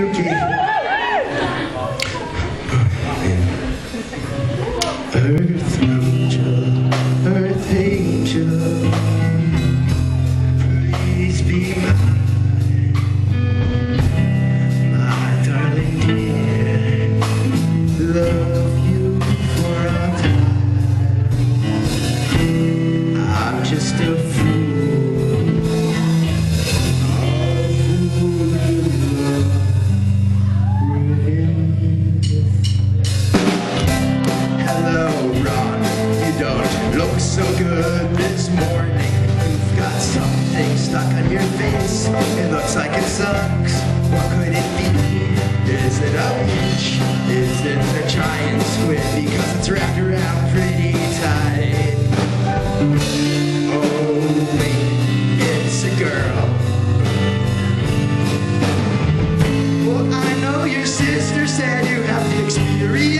Yuki. Earth angel, earth angel, please be mine, my darling so good this morning. You've got something stuck on your face. It looks like it sucks. What could it be? Is it a peach? Is it a giant squid? Because it's wrapped around pretty tight. Oh, wait, it's a girl. Well, I know your sister said you have the experience.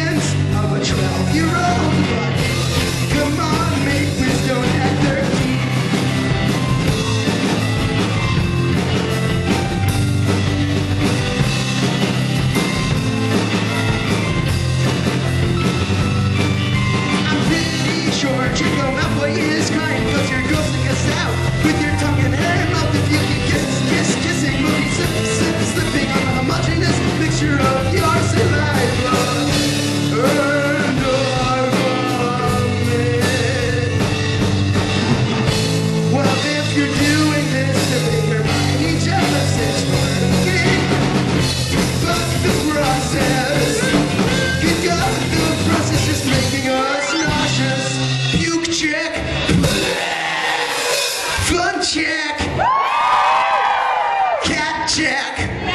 check. Cat check.